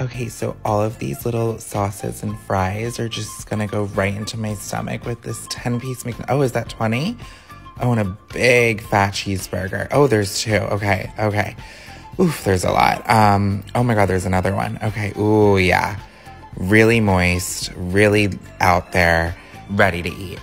Okay, so all of these little sauces and fries are just gonna go right into my stomach with this 10 piece. Mc- oh, is that 20? I want a big fat cheeseburger. Oh, there's two. Okay, okay. Oof, there's a lot. Um, oh my god, there's another one. Okay, ooh, yeah. Really moist, really out there, ready to eat.